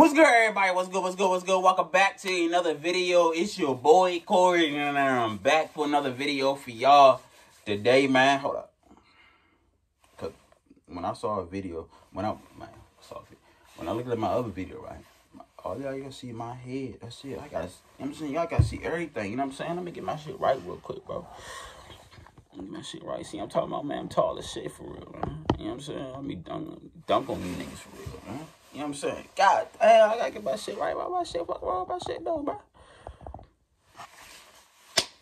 What's good, everybody? What's good? What's good? What's good? Welcome back to another video. It's your boy Corey, and I'm back for another video for y'all today, man. Hold up, cause when I saw a video, when I man saw video, when I looked at my other video, right, all y'all you gotta see my head. That's it. I gotta, you know I'm saying y'all gotta see everything. You know what I'm saying? Let me get my shit right real quick, bro. Let me get my shit right. See, I'm talking about man. I'm tall as shit for real, man. You know what I'm saying? I mean, dunk, dunk on these niggas for real, man. You know what I'm saying? God damn, I gotta get my shit right. Why my shit fuck wrong? My shit though, bro.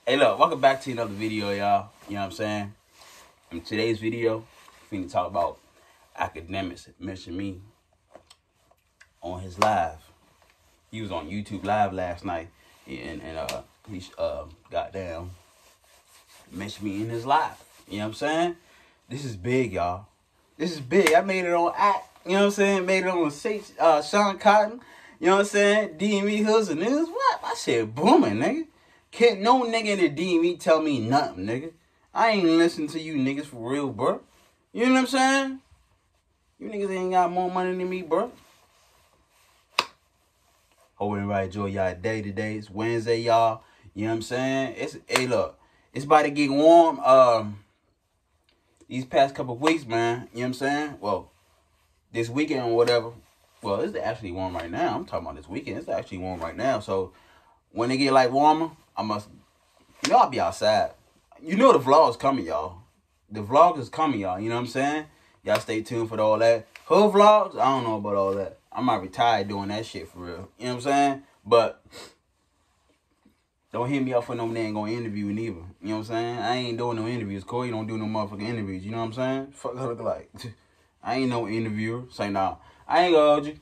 Hey, look, welcome back to another video, y'all. You know what I'm saying? In today's video, we to talk about Akademiks. Mention me on his live. He was on YouTube live last night, and and uh he uh got down. Mention me in his live. You know what I'm saying? This is big, y'all. This is big. I made it on Ak. You know what I'm saying? Made it on uh, Shawn Cotton. You know what I'm saying? DMV Hoods and News. What? I said booming, nigga. Can't no nigga in the DMV tell me nothing, nigga. I ain't listen to you niggas for real, bro. You know what I'm saying? You niggas ain't got more money than me, bro. Hope everybody enjoy y'all day today. It's Wednesday, y'all. You know what I'm saying? It's hey look, it's about to get warm. Um these past couple weeks, man. You know what I'm saying? Well, this weekend or whatever. Well, it's actually warm right now. I'm talking about this weekend. It's actually warm right now. So when it get like warmer, I must you know I'll be outside. You know the vlog is coming, y'all. The vlog is coming, y'all. You know what I'm saying? Y'all stay tuned for all that. Hood vlogs, I don't know about all that. I might retire doing that shit for real. You know what I'm saying? But don't hit me up for no name going interview neither. You know what I'm saying? I ain't doing no interviews. Corey don't do no motherfucking interviews. You know what I'm saying? Fuck I look like. I ain't no interviewer. Say nah. I ain't gonna hold you.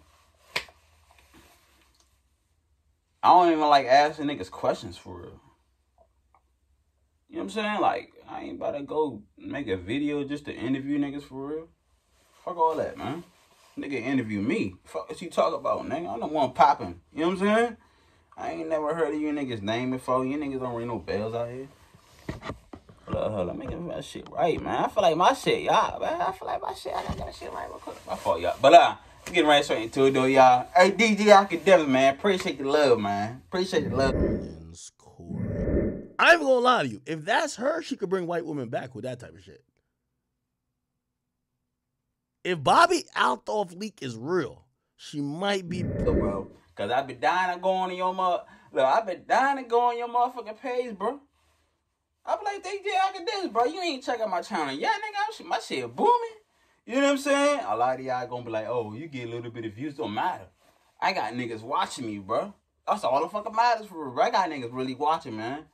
I don't even like asking niggas questions for real. You know what I'm saying? Like, I ain't about to go make a video just to interview niggas for real. Fuck all that, man. Nigga interview me. Fuck what you talk about, nigga? I'm the one popping. You know what I'm saying? I ain't never heard of you niggas name before. You niggas don't ring no bells out here. Hold up, hold up. Making my shit right, man. I feel like my shit, y'all, man. I feel like my shit, I gotta get my shit right real quick. My fault, y'all. But, uh, we getting right straight into it, though, y'all. Hey, DJ Academic, man. Appreciate the love, man. Appreciate the love. Friends I ain't gonna lie to you. If that's her, she could bring white women back with that type of shit. If Bobbi Althoff leak is real, she might be. Look, bro. Cause I been dying to go on your mother. Look, I been dying to go on your motherfucking page, bro. I be like, DJ Akademiks, bro. You ain't checking my channel. Yeah, nigga, I'm, my shit booming. You know what I'm saying? A lot of y'all gonna be like, oh, you get a little bit of views, don't matter. I got niggas watching me, bro. That's all the fucking matters for real. I got niggas really watching, man.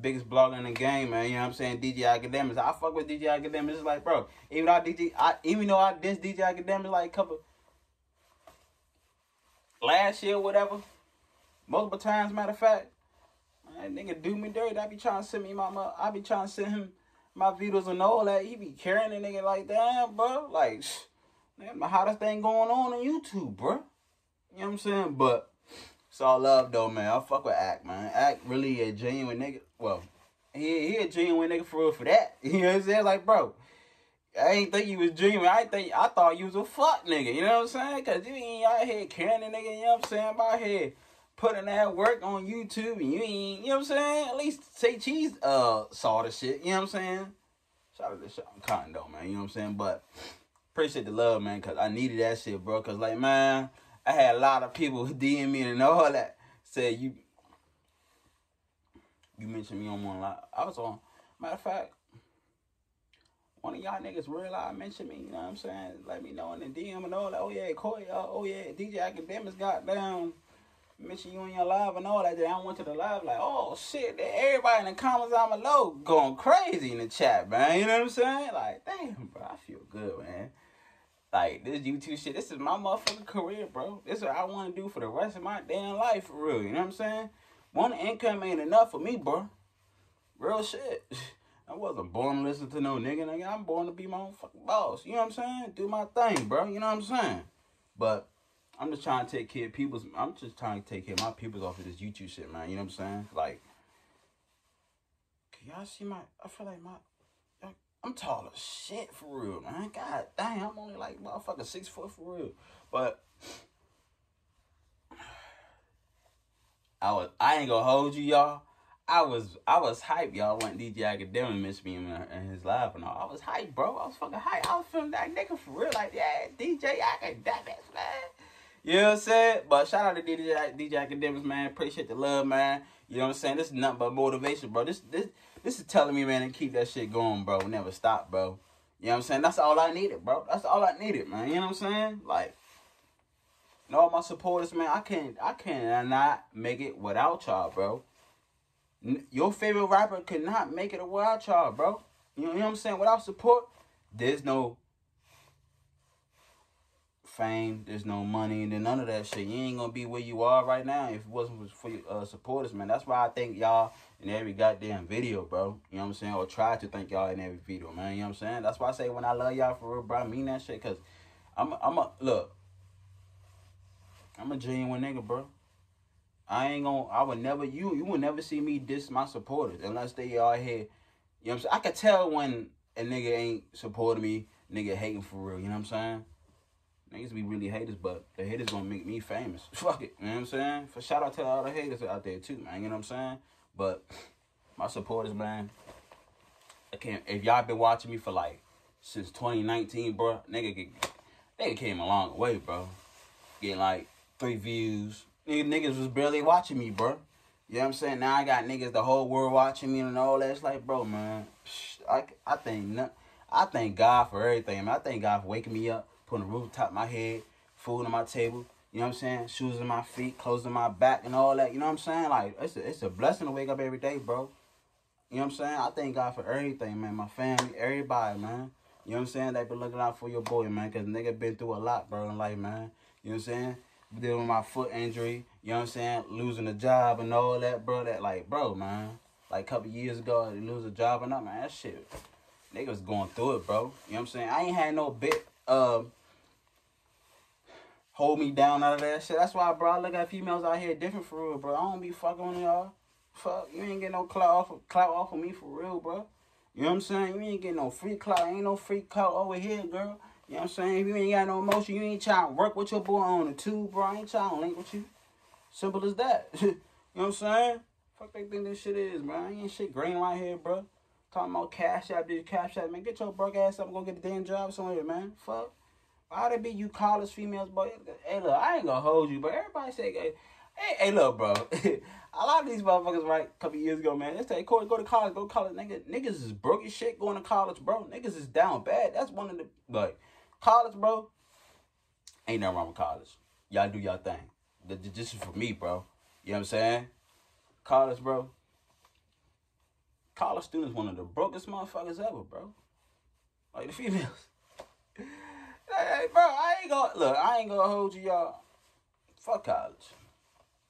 Biggest blogger in the game, man. You know what I'm saying? DJ Akademiks. I fuck with DJ Akademiks. It's like, bro, even though I DJ, I, even though I diss DJ Akademiks like a couple last year, whatever, multiple times, matter of fact, man, nigga do me dirty. I be trying to send me my, my I be trying to send him my videos and all that. He be carrying a nigga like that, bro. Like, man, the hottest thing going on on YouTube, bro. You know what I'm saying? But it's all love though, man. I fuck with Ak, man. Ak really a genuine nigga. Well, he he a genuine nigga for real for that. You know what I'm saying? Like, bro. I ain't think you was dreaming. I think I thought you was a fuck nigga. You know what I'm saying? Cause you ain't out here carrying a nigga. You know what I'm saying? About here putting that work on YouTube, and you ain't. You know what I'm saying? At least say cheese uh saw the shit. You know what I'm saying? Shout out to Shawn Cotton though, man. You know what I'm saying? But appreciate the love, man. Cause I needed that shit, bro. Cause like, man, I had a lot of people DM me and all that said you. You mentioned me on one lot. I was on. Matter of fact one of y'all niggas realize mentioned me, you know what I'm saying? Let me know in the DM and all that. Oh yeah, Corey, uh, oh yeah, DJ Akademiks got down. Mention you on your live and all that. Then I went to the live like, oh shit, everybody in the comments down below going crazy in the chat, man. You know what I'm saying? Like, damn, bro, I feel good, man. Like this YouTube shit, this is my motherfucking career, bro. This is what I want to do for the rest of my damn life, for real. You know what I'm saying? One income ain't enough for me, bro. Real shit. I wasn't born to listen to no nigga, nigga. I'm born to be my own fucking boss. You know what I'm saying? Do my thing, bro. You know what I'm saying? But I'm just trying to take care of people's. I'm just trying to take care of my people's off of this YouTube shit, man. You know what I'm saying? Like, can y'all see my? I feel like my. I'm tall as shit for real, man. God damn, I'm only like motherfucker six foot for real. But I was I ain't gonna hold you, y'all. I was I was hyped, y'all. When DJ Academic missed me in, uh, in his live and all. I was hyped, bro. I was fucking hyped. I was feeling that nigga for real, like yeah, DJ Academic, man. You know what I'm saying? But shout out to DJ DJ Akademiks, man. Appreciate the love, man. You know what I'm saying? This is nothing but motivation, bro. This this this is telling me, man, to keep that shit going, bro. Never stop, bro. You know what I'm saying? That's all I needed, bro. That's all I needed, man. You know what I'm saying? Like, and all my supporters, man. I can't I cannot make it without y'all, bro. Your favorite rapper cannot make it without y'all, bro. You know, you know what I'm saying? Without support, there's no fame, there's no money, and then none of that shit. You ain't gonna be where you are right now if it wasn't for your uh, supporters, man. That's why I thank y'all in every goddamn video, bro. You know what I'm saying? Or try to thank y'all in every video, man. You know what I'm saying? That's why I say when I love y'all for real, bro, I mean that shit. Cause I'm, I'm a look. I'm a genuine nigga, bro. I ain't gonna. I would never. You you would never see me diss my supporters unless they all here. You know what I'm saying? I could tell when a nigga ain't supporting me, nigga hating for real. You know what I'm saying? Niggas be really haters, but the haters gonna make me famous. Fuck it. You know what I'm saying? For shout out to all the haters out there too, man. You know what I'm saying? But my supporters, man. I can't. If y'all been watching me for like since 2019, bro, nigga, nigga came a long way, bro. Getting like three views, Niggas was barely watching me, bro. You know what I'm saying? Now I got niggas, the whole world watching me and all that. It's like, bro, man, I, I think I thank God for everything, man. I thank God for waking me up, putting a roof top my head, food on my table. You know what I'm saying? Shoes on my feet, clothes on my back, and all that. You know what I'm saying? Like it's a, it's a blessing to wake up every day, bro. You know what I'm saying? I thank God for everything, man. My family, everybody, man. You know what I'm saying? They been looking out for your boy, man. Cause nigga been through a lot, bro, in life, man. You know what I'm saying? dealing with my foot injury, you know what I'm saying? Losing a job and all that, bro. That like, bro, man. Like a couple years ago, you lose a job or not, man. That shit, niggas going through it, bro. You know what I'm saying? I ain't had no bit um hold me down out of that shit. That's why, bro. I look at females out here different for real, bro. I don't be fucking with y'all. Fuck, you ain't get no clout off of, clout off of me for real, bro. You know what I'm saying? You ain't get no free clout. Ain't no free clout over here, girl. You know what I'm saying? If you ain't got no emotion, you ain't trying to work with your boy on the tube, bro. I ain't trying to link with you. Simple as that. you know what I'm saying? Fuck they think this shit is, man. Ain't shit green right here, bro. Talking about cash app, this cash app, man. Get your broke ass up and go get a damn job somewhere, man. Fuck. Why'd it be you college females, boy? Hey, look, I ain't gonna hold you, but everybody say, hey, hey, hey look, bro. a lot of these motherfuckers, right, a couple years ago, man, they say, Corey, go to college, go to college. Nigga, niggas is broke as shit going to college, bro. Niggas is down bad. That's one of the, like, College, bro, ain't nothing wrong with college. Y'all do y'all thing. This is for me, bro. You know what I'm saying? College, bro. College students one of the brokest motherfuckers ever, bro. Like the females. hey, bro, I ain't gonna look. I ain't gonna hold you, y'all. Fuck college,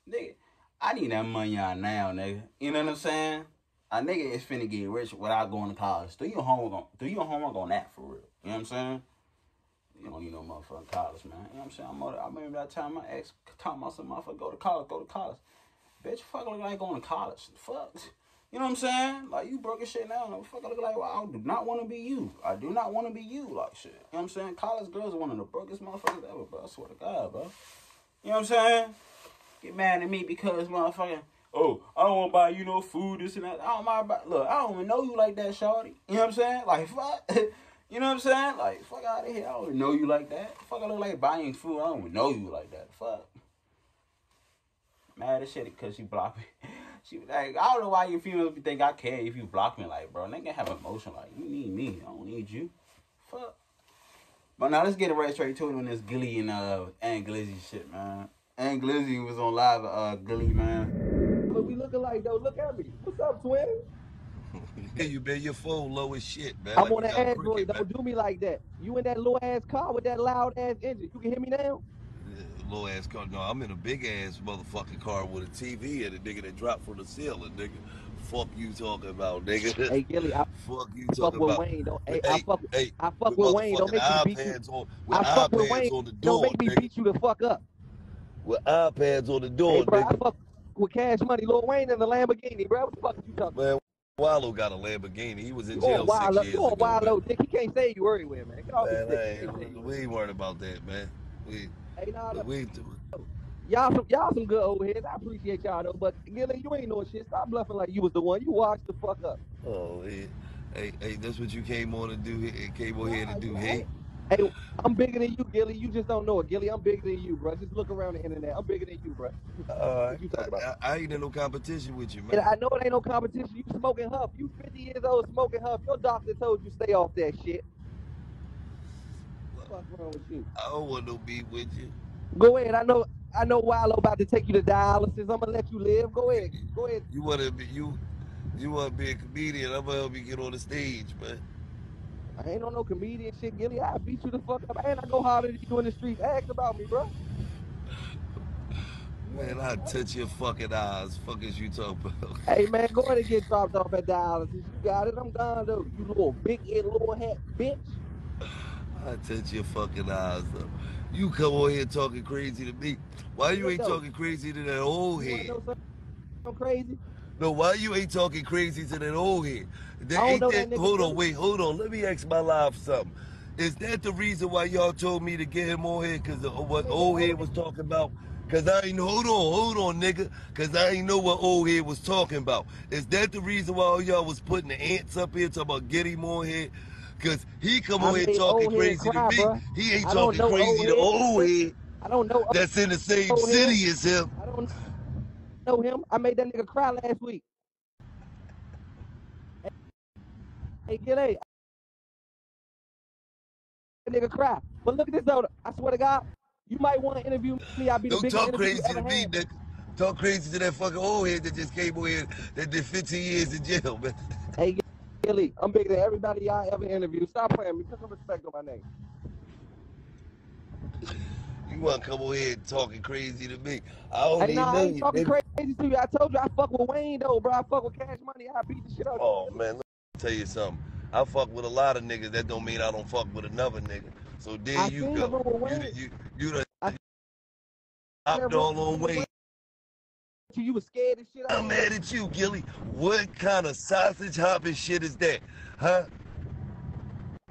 nigga. I need that money out now, nigga. You know what I'm saying? A nigga is finna get rich without going to college. Do your homework on do your homework on that for real. You know what I'm saying? You don't need no motherfucking college, man. You know what I'm saying? I'm, I remember that time my ex told my son, motherfucker, go to college, go to college. Bitch, fuck look like going to college. Fuck. You know what I'm saying? Like, you broke your shit now. Fuck, look like, well, I do not want to be you. I do not want to be you, like shit. You know what I'm saying? College girls are one of the brokest motherfuckers ever, bro. I swear to God, bro. You know what I'm saying? Get mad at me because motherfucking, oh, I don't want to buy you no food, this and that. I don't mind, look, I don't even know you like that, shawty. You know what I'm saying? Like, fuck. You know what I'm saying? Like, fuck out of here. I don't even know you like that. Fuck, I look like buying food. I don't even know you like that. Fuck. Mad as shit because she blocked me. She was like, I don't know why you females think I care if you block me. Like, bro, nigga have emotion. Like, you need me. I don't need you. Fuck. But now let's get it right straight to it on this Gillie and uh Ant Glizzy shit, man. Ant Glizzy was on live uh Gillie, man. What we looking like though? Look at me. What's up, twin? Hey, you been your phone low as shit, man. I'm like on an Android. Cricket, Don't do me like that. You in that low ass car with that loud ass engine. You can hear me now? Low ass car. No, I'm in a big ass motherfucking car with a TV and a nigga that dropped from the ceiling, nigga. Fuck you talking about, nigga. Hey Gillie, I fuck you fuck talking with about. Wayne. Don't, hey, I fuck, hey, I fuck with Wayne. Don't make me beat you. On, I fuck with Wayne. On the door, don't make me nigga. beat you the fuck up. With iPads on the door, hey, bro, nigga. I fuck with Cash Money, Lil Wayne, and the Lamborghini, bro. What the fuck are you talking? Man, Wallo got a Lamborghini. He was in jail six years on ago. Wallo. Dick. He can't say you everywhere, man. Get off Man, his dick. we ain't worried about that, man. We, Hey, nah, nah, we, Y'all some y'all some good old heads. I appreciate y'all though, but Gillie, you ain't no shit. Stop bluffing like you was the one. You watched the fuck up. Oh, hey, hey, hey, that's what you came on to do. here- Came on here to Nah, do, you hey. ain't. Hey, I'm bigger than you, Gillie. You just don't know it, Gillie. I'm bigger than you, bro. Just look around the internet. I'm bigger than you, bro. Uh, What you talking about? I, I ain't in no competition with you, And man. I know it ain't no competition. You smoking huff. You 50 years old smoking huff. Your doctor told you stay off that shit. What's wrong with you? I don't want no beef with you. Go ahead. I know. I know Wallo about to take you to dialysis. I'm gonna let you live. Go ahead. Go ahead. You wanna be you, you wanna be a comedian? I'm gonna help you get on the stage, man. I ain't on no comedian shit, Gillie. I beat you the fuck up. And I go harder than you in the streets. Ask about me, bro. Man, I touch your fucking eyes. Fuck is you talking about? Hey man, go ahead and get dropped off at dialysis. You got it. I'm gone though. You little big head, little hat, bitch. I touch your fucking eyes though. You come on here talking crazy to me. Why you ain't talking crazy to that old head? something crazy? No, why you ain't talking crazy to that old head? That, I don't ain't know that, that hold on, wait, hold on. Let me ask my live something. Is that the reason why y'all told me to get him on here? Cause of what old head was talking about? Cause I ain't hold on, hold on, nigga. Cause I ain't know what old head was talking about. Is that the reason why all y'all was putting the ants up here talking about get him on here? Cause he come I on here talking crazy to me. bro. He ain't talking know crazy to old head I don't know that's in the same city as him. I don't know him. I made that nigga cry last week. Hey, Gillie, that nigga cry. But look at this though. I swear to God, you might want to interview me. I'll be the Don't biggest talk crazy to me, nigga. Talk crazy to that fucking old head that just came over here that did 15 years in jail, man. I'm bigger than everybody y'all ever interviewed. Stop playing me. Put some respect on my name. You want to come over here talking crazy to me? I don't Hey, nah, I ain't you, talking nigga. crazy to you. I told you I fuck with Wayne though, bro. I fuck with Cash Money. I beat the shit out Oh you. man, let me tell you something. I fuck with a lot of niggas. That don't mean I don't fuck with another nigga. So there I you go. You Wayne. you you done I hopped all on Wayne. You was scared as shit. I'm mad at you, Gillie. What kind of sausage hopping shit is that? Huh?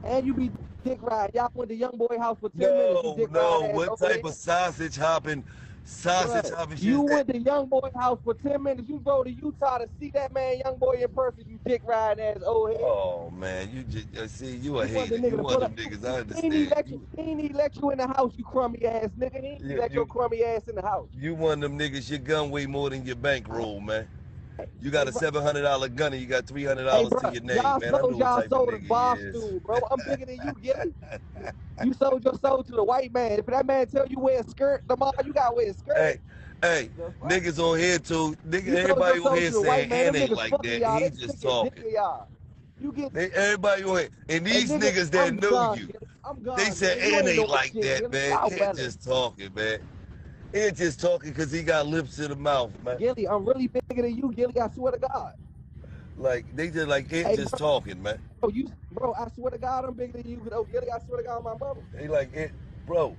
And you be dick riding. Y'all went to YoungBoy house for 10 minutes. You No, dick no. riding What type of sausage hopping, sausage Bruh, hopping shit you went to YoungBoy house for 10 minutes. You go to Utah to see that man, YoungBoy, in person. You dick riding ass old head. Oh man, you just uh, see you a You hater. You one of them niggas. I he ain't understand. let you. You, He ain't let you in the house. You crummy ass nigga. He ain't you, let your crummy ass in the house. you one of them niggas. Your gun weigh more than your bankroll, man. You got a seven hundred dollar gun and you got three hundred Hey, dollars to your name, Y'all man. I know sold y'all type of soul to nigga bar he is. stool, bro. I'm bigger than you, Gillie. You sold your soul to the white man. If that man tell you wear a skirt tomorrow, you gotta wear a skirt. Hey, hey, The niggies on here too. Nigga, You everybody on here the saying man. ain't niggas like that. y'all. He They just sick of dick talking. y'all. You get They, everybody on here, and and these nigga, niggas that I'm know gone, you. I'm they said. And ain't ain't like shit, that, man. Y'all just talking, man. Ant just talking because he got lips to the mouth, man. Gillie, I'm really bigger than you, Gillie. I swear to God. Like they just like Ant Hey, just bro, talking, man. you, bro, I swear to God, I'm bigger than you. Oh, Gillie, I swear to God, my mother. They like it, bro,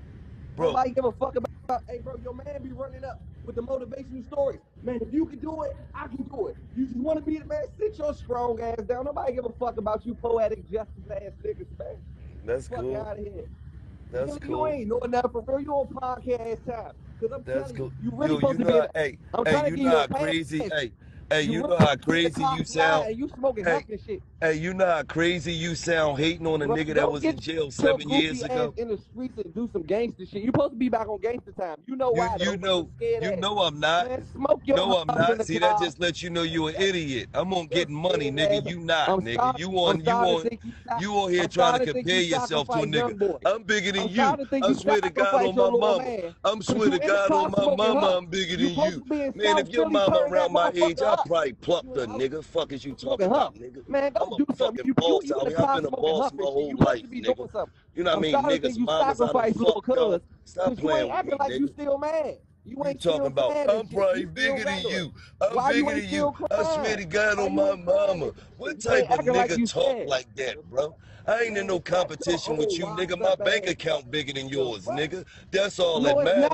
bro. Nobody give a fuck about. Hey, bro, your man be running up with the motivational stories. Man, if you can do it, I can do it. You just want to be the man. Sit your strong ass down. Nobody give a fuck about you poetic justice ass niggas, man. That's Fuck cool. out of here. That's you cool. ain't know enough for real. You on podcast time. I'm That's telling cool. you, you really Yo, you to know be hey, I'm hey, trying to you give know you how a pass. crazy, hey, hey, You you really know how crazy you sound. and you smoking Hey, and shit. Hey, you not crazy you sound hating on a Bro, nigga that was in jail seven years ago? in the streets and do some gangster shit. You supposed to be back on gangster time. You know why you? Cause know you ass. know I'm not. Man, smoke your No, I'm not. See, that just lets you know you an idiot. I'm on getting money, nigga. You not, I'm nigga. You on you on you. you on here I'm trying to starting to think compare you yourself to a nigga. I'm bigger than you. starting to think I swear to God on my mama. I'm swear to God on my mama. I'm bigger than you. to be in Man, if your mama around my age, I probably plucked You the nigga. Fuck is you talking about, nigga? Man, I'm a do something. fucking You you boss you in out here. I've been a boss my whole You life, nigga. You know what I mean? starting to think Niggas, you mamas, sacrifice little fucked up. Stop Cause you playing ain't with acting me, like you still mad. You You ain't talking still about I'm probably You bigger than you. I'm Why you bigger than you. I swear to God on you my mama. What You type of nigga you talk like that, bro? I ain't in no competition with you, nigga. My bank account bigger than yours, nigga. That's all that matters.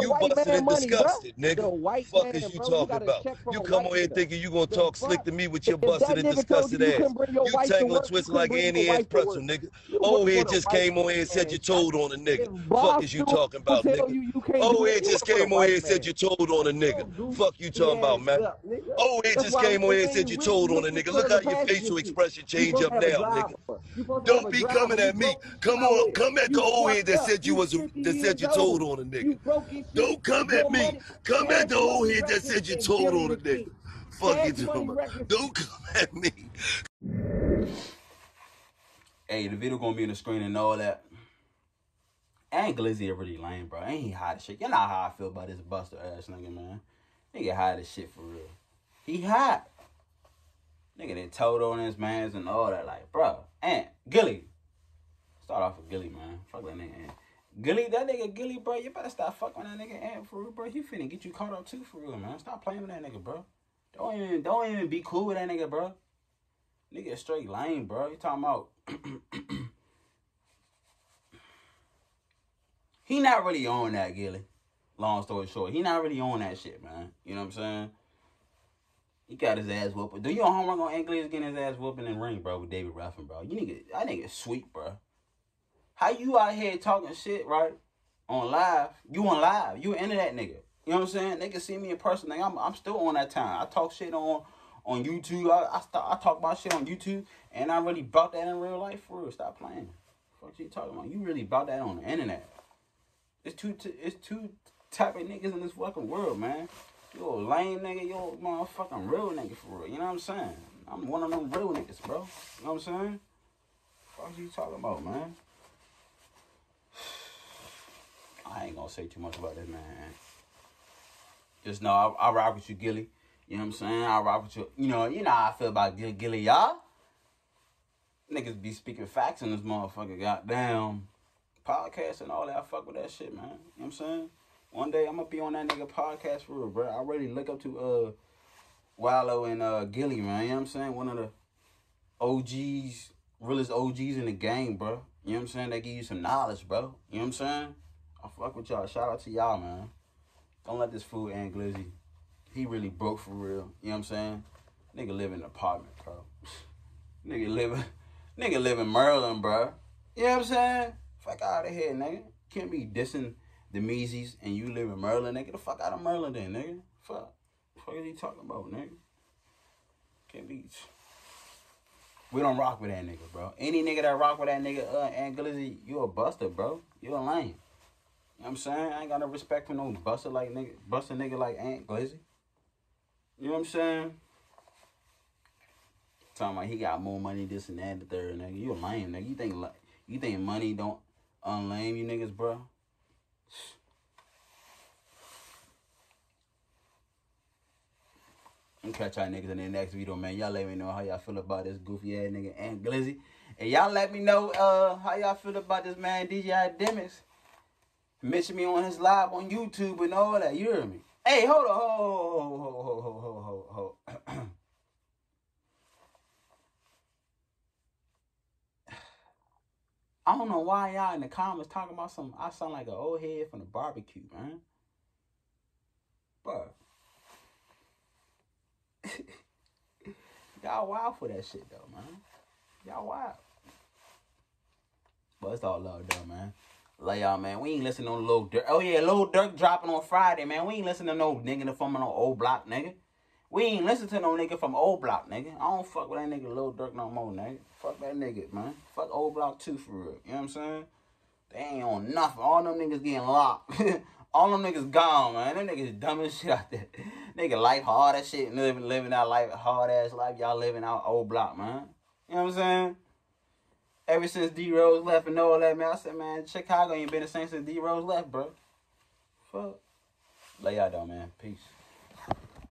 You busted and disgusted, nigga. Fuck is you talking about? You come on here thinking you gonna talk slick to me with your busted and disgusted ass. You, you tangle twist like any ass pretzel, nigga. Oh, head just came on here and said you told on a nigga. Fuck is you talking about, nigga? Oh, head just came on here and said you told on a nigga. Fuck you talking about, man? Oh, head just came on here and said you told on a nigga. Look how your facial expression change up now, nigga driver. You supposed to have Don't be coming at me. Come on, here. come at You the old head that said you You was 50 that said you told on a nigga. broke as shit. Don't come at me. Come at the old head that said you told on a nigga. Fuck you Cash talking Money about. Records. Don't come at me. Hey, the video gonna be in the screen and all that. Ant Glizzy really lame, bro. Ain't he hot as shit. You know how I feel about this buster ass nigga, man. Nigga hot as shit for real. He hot. Nigga they told on his mans and all that, like, bro. And Gillie. Start off with Gillie, man. Fuck that nigga Ant. Gillie, that nigga Gillie, bro. You better stop fucking that nigga Ant for real, bro. He finna get you caught up too for real, man. Stop playing with that nigga, bro. Don't even don't even be cool with that nigga, bro. Nigga straight lame, bro. You talking about he not really on that, Gillie. Long story short, he not really on that shit, man. You know what I'm saying? He got his ass whooping. Do you know homework on English getting his ass whooping in ring, bro, with David Ruffin, bro? You nigga, that nigga sweet, bro. How you out here talking shit, right? On live. You on live. You into that nigga. You know what I'm saying? They can see me in person. Nigga, I'm, I'm still on that time. I talk shit on on YouTube. I I, I talk about shit on YouTube, and I really brought that in real life for real. Stop playing. Fuck you talking about? You really brought that on the internet. It's two it's two type of niggas in this fucking world, man. You a lame nigga, you a motherfucking real nigga for real. You know what I'm saying? I'm one of them real niggas, bro. You know what I'm saying? What are you talking about, man? I ain't gonna say too much about this, man. Just know I, I rock with you, Gillie. You know what I'm saying? I rock with you. You know, you know how I feel about Gillie, Gillie y'all. Niggas be speaking facts in this motherfucker goddamn podcast and all that. I fuck with that shit, man. You know what I'm saying? One day I'm gonna be on that nigga podcast for real, bro. I really look up to uh Wallo and uh Gillie, man. You know what I'm saying? One of the OGs, realest OGs in the game, bro. You know what I'm saying? They give you some knowledge, bro. You know what I'm saying? I fuck with y'all. Shout out to y'all, man. Don't let this fool Ant Glizzy. He really broke for real. You know what I'm saying? Nigga live in an apartment, bro. nigga live nigga live in Maryland, bro. You know what I'm saying? Fuck out of here, nigga. Can't be dissing the Meezies and you live in Maryland, nigga. The fuck out of Maryland then, nigga. Fuck. Fuck is he talking about, nigga? Can't be. We don't rock with that nigga, bro. Any nigga that rock with that nigga, uh, Ant Glizzy, you a buster, bro. You a lame. You know what I'm saying? I ain't got no respect for no buster like nigga, buster nigga like Ant Glizzy. You know what I'm saying? Talking about he got more money, this and that, the third nigga. You a lame nigga. You think you think money don't unlame you niggas, bro? And catch y'all niggas in the next video, man. Y'all let me know how y'all feel about this goofy ass nigga Ant Glizzy. And y'all let me know uh how y'all feel about this man DJ Akademiks. Mention me on his live on YouTube and all that. You hear me? Hey, hold on, hold, hold, hold, hold, hold, hold, hold, hold. I don't know why y'all in the comments talking about some. I sound like an old head from the barbecue, man. But y'all wild for that shit though, man. Y'all wild. But it's all love though, man. Love y'all, man. We ain't listening to no Lil Durk. Oh yeah, Lil Durk dropping on Friday, man. We ain't listening to no nigga from no O'Block, nigga. We ain't listen to no nigga from O'Block, nigga. I don't fuck with that nigga Lil Durk no more, nigga. Fuck that nigga, man. Fuck O'Block too, for real. You know what I'm saying? They ain't on nothing. All them niggas getting locked. All them niggas gone, man. Them niggas dumb as shit out there. Nigga life hard as shit. Living, living that life, hard ass life. Y'all living out O'Block, man. You know what I'm saying? Ever since D Rose left and all that, man, I said, man, Chicago ain't been the same since D Rose left, bro. Fuck. Lay y'all though, man. Peace.